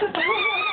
Ay,